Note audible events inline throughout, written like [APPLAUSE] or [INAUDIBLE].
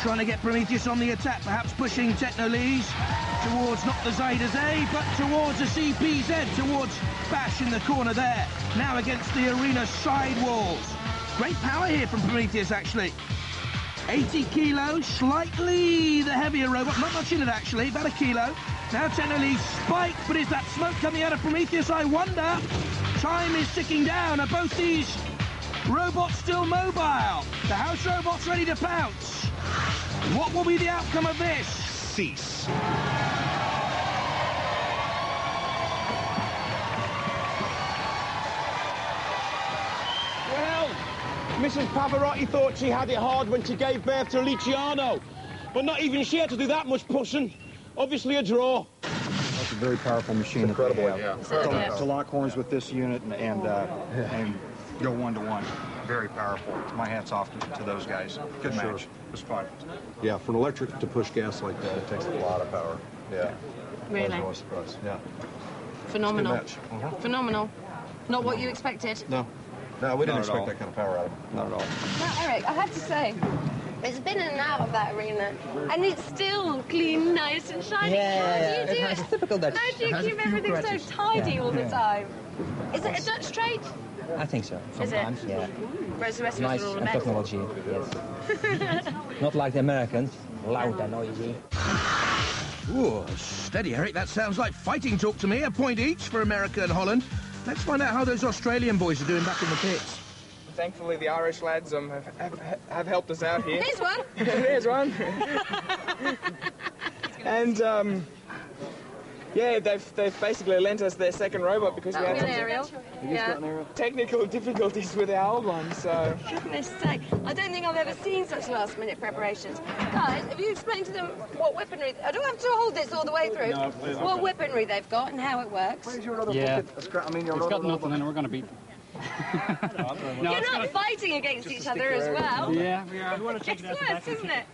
trying to get Prometheus on the attack, perhaps pushing Techno-Lease towards not the Zaydas A, but towards the CPZ, towards Bash in the corner there. Now against the arena side walls. Great power here from Prometheus, actually. 80 kilos, slightly the heavier robot, not much in it actually, about a kilo. Now Techno-Lease spike, but is that smoke coming out of Prometheus? I wonder. Time is ticking down. Are both these robots still mobile? The house robots ready to pounce. What will be the outcome of this? Cease. Well, Mrs. Pavarotti thought she had it hard when she gave birth to Luciano. But not even she had to do that much pushing. Obviously a draw. That's a very powerful machine incredible, that they have. yeah. To, to lock horns with this unit and and, uh, and go one to one. Very powerful. My hat's off to, to those guys. Good Sure. match. It was fun. Yeah, for an electric to push gas like that, it takes a lot of power. Yeah. Really? I was surprised. Yeah. Phenomenal. It's a. Mhm. Phenomenal. Not what you expected. No. No, we didn't Not all. expect that kind of power out of him. Not at all. Now, Eric, I have to say, it's been in and out of that arena, and it's still clean, nice, and shiny. Yeah, How yeah, do you yeah. do It has typical Dutch. How do you It has a keep everything scratches. so tidy Yeah, all the yeah. time? Is it a Dutch trait? I think so. Is it? Sometimes, yeah. Whereas the rest of Nice us are all and technology, yes. [LAUGHS] Not like the Americans, loud and noisy. Ooh, steady, Eric. That sounds like fighting talk to me. A point each for America and Holland. Let's find out how those Australian boys are doing back in the pits. Thankfully, the Irish lads um, have, have, have helped us out here. There's one. [LAUGHS] There's one. and um, yeah, they've they've basically lent us their second robot because we That'll had be an some aerial. Yeah. technical [LAUGHS] difficulties with our old one. So Goodness sake, I don't think I've ever seen such last minute preparations. Guys, have you explained to them what weaponry... I don't have to hold this all the way through. No, please. what weaponry they've got and how it works. Yeah. We've got nothing and we're going to beat them. [LAUGHS] No, You're not gonna- fighting against each other as well. Yeah, we are. It's worse, isn't it?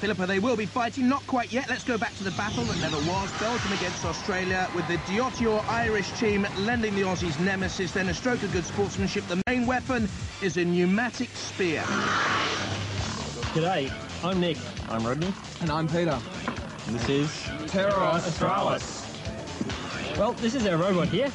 Philippa, they will be fighting, not quite yet. Let's go back to the battle that never was. Belgium against Australia, with the Diotoir Irish team lending the Aussies nemesis. Then a stroke of good sportsmanship. The main weapon is a pneumatic spear. G'day, I'm Nick. I'm Rodney. And I'm Peter. And this is Terror Australis. Well, this is our robot here.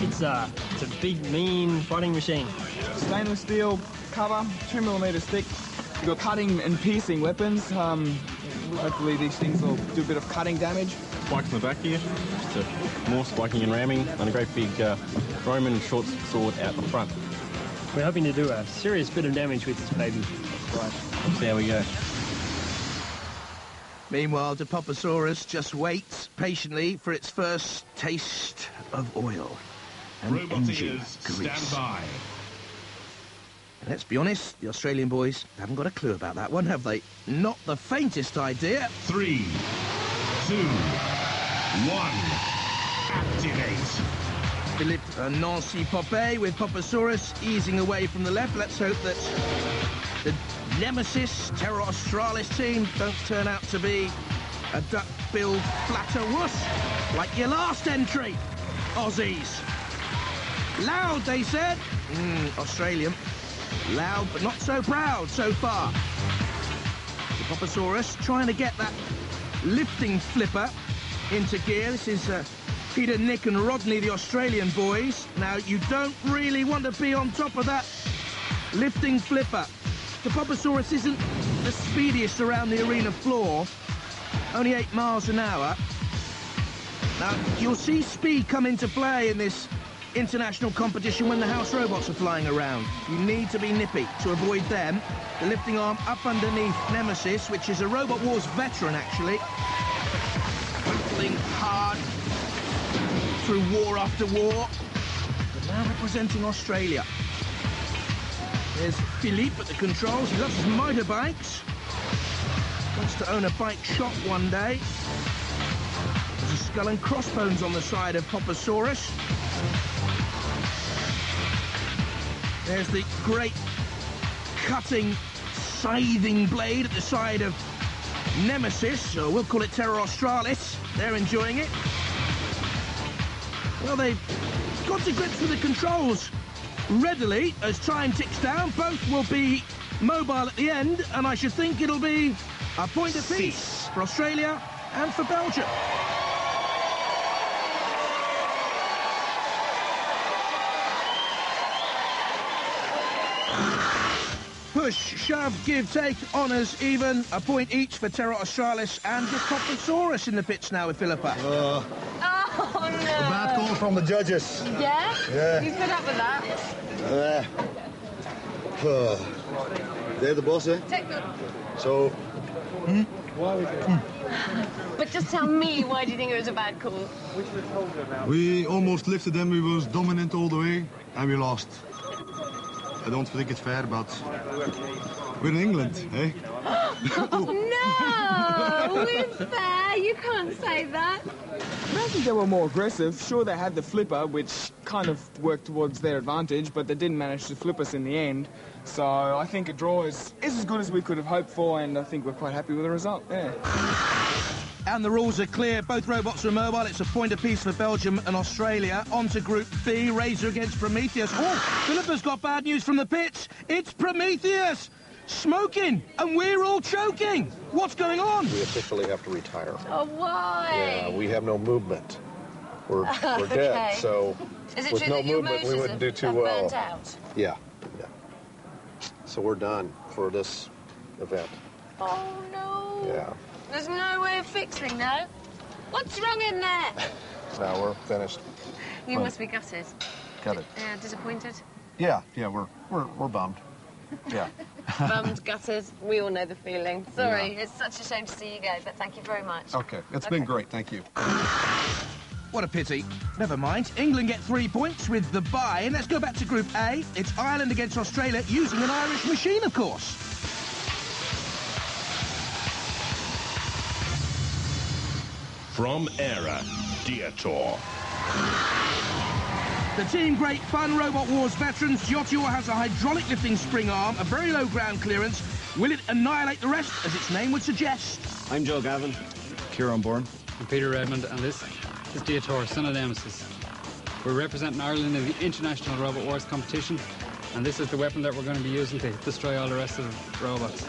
It's a, it's a big, mean fighting machine. stainless steel cover, two millimeter stick. You've got cutting and piercing weapons. Um, hopefully these things will do a bit of cutting damage. spikes in the back here, just a, more spiking and ramming, and a great big uh, Roman short sword out the front. We're hoping to do a serious bit of damage with this baby. Right. There we go. Meanwhile, Depopposaurus just waits patiently for its first taste of oil and engine grease. And let's be honest, the Australian boys haven't got a clue about that one, have they? Not the faintest idea. Three, two, one, activate. Philippe and Nancy Popeye with Poposaurus easing away from the left. Let's hope that Nemesis Terror Australis team don't turn out to be a duck-billed flatterwuss like your last entry, Aussies. Loud, they said. Mm, Australian. Loud, but not so proud so far. The Poposaurus trying to get that lifting flipper into gear. This is uh, Peter, Nick and Rodney, the Australian boys. Now, you don't really want to be on top of that lifting flipper. The Poposaurus isn't the speediest around the arena floor, only 8 miles an hour. Now, you'll see speed come into play in this international competition when the house robots are flying around. You need to be nippy to avoid them. The lifting arm up underneath Nemesis, which is a Robot Wars veteran, actually. Thing hard through war after war, but now representing Australia. There's Philippe at the controls. He loves his motorbikes. Wants to own a bike shop one day. There's a skull and crossbones on the side of Poposaurus. There's the great cutting, scything blade at the side of Nemesis, or we'll call it Terror Australis. They're enjoying it. Well, they've got to grips with the controls. Readily as time ticks down. Both will be mobile at the end, and I should think it'll be a point apiece for Australia and for Belgium. [SIGHS] Push, shove, give, take, honours even. A point each for Terror Australis and Depopposaurus in the pits now with Philippa. Oh, oh no. Bad call from the judges. Yeah? Yeah. You put up with that? Uh, [SIGHS] they're the boss, eh? Take the... So, But just tell me, why do you think it was a bad call? we almost lifted them. We was dominant all the way, and we lost. I don't think it's fair, but we're in England, eh? [GASPS] no! We're fair! Uh, you can't say that. I think they were more aggressive. Sure, they had the flipper, which kind of worked towards their advantage, but they didn't manage to flip us in the end. So I think a draw is, is as good as we could have hoped for, and I think we're quite happy with the result. Yeah. And the rules are clear. Both robots are mobile. It's a point apiece for Belgium and Australia. On to Group B. Razer against Prometheus. Oh, Philippa's got bad news from the pits. It's Prometheus smoking, and we're all choking. What's going on? We officially have to retire. Oh, why? Yeah, we have no movement. We're, [LAUGHS] we're Okay. dead, so Is it with true no that your movement, we wouldn't have, do too well. out? Yeah, yeah. So we're done for this event. Oh, no. Yeah. There's no way of fixing that. What's wrong in there? [LAUGHS] Now we're finished. You Right. must be gutted. Got it. Yeah, disappointed. Yeah, yeah, we're we're we're bummed. Yeah. [LAUGHS] [LAUGHS] Bummed, gutted. We all know the feeling. Sorry, it's such a shame to see you go, but thank you very much. Okay, it's been great. Thank you. What a pity. Never mind. England get three points with the bye. And let's go back to Group A. It's Ireland against Australia using an Irish machine, of course. From Era, Diotoir. The Team Great Fun Robot Wars veterans, Diotoir has a hydraulic lifting spring arm, a very low ground clearance. Will it annihilate the rest, as its name would suggest? I'm Joe Gavin. Kieran Bourne. I'm Peter Redmond, and this is Diotoir, son of Nemesis. We're representing Ireland in the International Robot Wars competition, and this is the weapon that we're going to be using to destroy all the rest of the robots.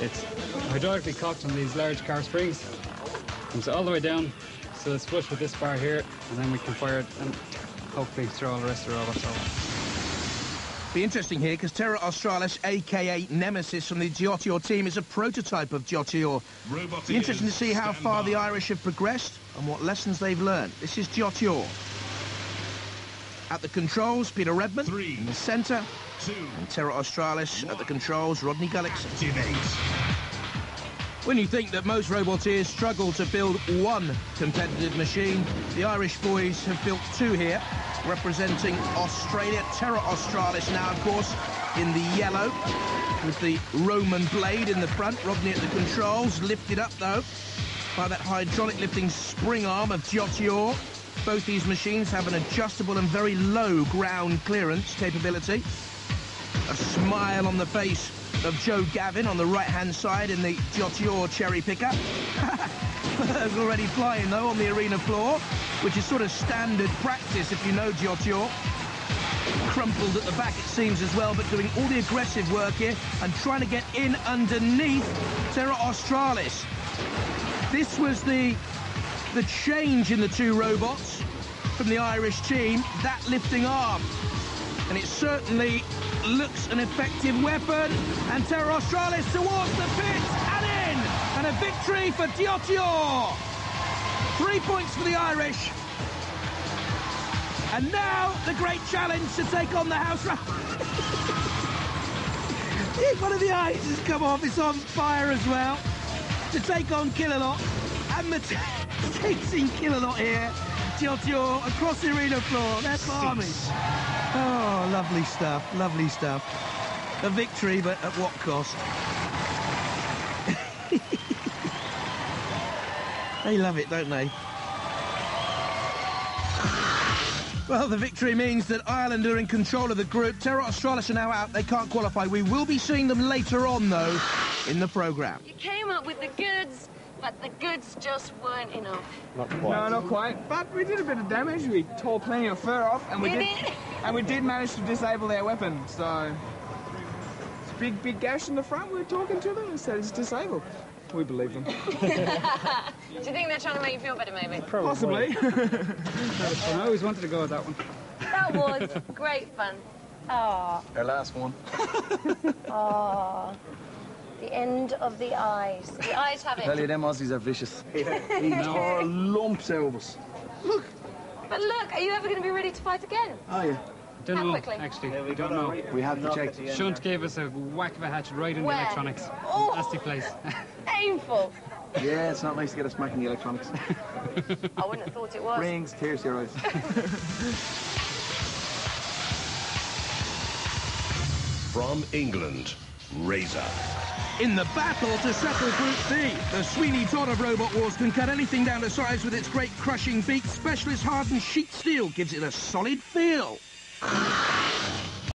It's hydraulically cocked on these large car springs, comes all the way down, so it's flush with this bar here, and then we can fire it and hopefully throw all the rest of the robots over. Be interesting here because Terror Australis, aka Nemesis from the Diotoir team, is a prototype of Diotoir. Be interesting to see how far the Irish have progressed and what lessons they've learned. This is Diotoir. At the controls, Peter Redmond. In the centre, and Terror Australis at the controls, Rodney Gullickson. When you think that most roboteers struggle to build one competitive machine, the Irish boys have built two here, representing Australia. Terror Australis now, of course, in the yellow, with the Roman blade in the front. Rodney at the controls, lifted up, though, by that hydraulic lifting spring arm of Diotoir. Both these machines have an adjustable and very low ground clearance capability. A smile on the face of Joe Gavin on the right-hand side in the Diotoir cherry picker. [LAUGHS] There's already flying, though, on the arena floor, which is sort of standard practice if you know Diotoir. Crumpled at the back, it seems, as well, but doing all the aggressive work here and trying to get in underneath Terror Australis. This was the the change in the two robots from the Irish team, that lifting arm. And it certainly looks an effective weapon. And Terror Australis towards the pit and in. And a victory for Diotoir. Three points for the Irish. And now the great challenge to take on the house. [LAUGHS] One of the eyes has come off. It's on fire as well. To take on Killalot. And the chasing [LAUGHS] Killalot here. Diotoir across the arena floor. They're farmers. Oh, lovely stuff, lovely stuff. A victory, but at what cost? [LAUGHS] they love it, don't they? Well, the victory means that Ireland are in control of the group. Terror Australis are now out. They can't qualify. We will be seeing them later on, though, in the programme. You came up with the goods. but the goods just weren't enough. Not quite. No, not quite. But we did a bit of damage. We tore plenty of fur off, and we We did, did. And we did manage to disable their weapon. So, it's a big, big gash in the front. We were talking to them and said it's disabled. We believe them. [LAUGHS] Do you think they're trying to make you feel better, maybe? Possibly. [LAUGHS] I always wanted to go with that one. That was great fun. Oh, Our last one. [LAUGHS] oh. The end of the eyes. The eyes have it. Tell you, them Aussies are vicious. He tore lumps out of us. But look, are you ever going to be ready to fight again? Oh, yeah. Don't How know, quickly? actually. we don't know. We have to check. Shunt gave us a whack of a hatchet right in Where? the electronics. Oh. Nasty place. [LAUGHS] Painful. Yeah, it's not nice to get a smack in the electronics. I wouldn't have thought it was. Rings, tears to your eyes. [LAUGHS] From England, Razer. In the battle to settle Group D, the Sweeney Todd of Robot Wars can cut anything down to size with its great crushing beak. Specialist hardened sheet steel gives it a solid feel.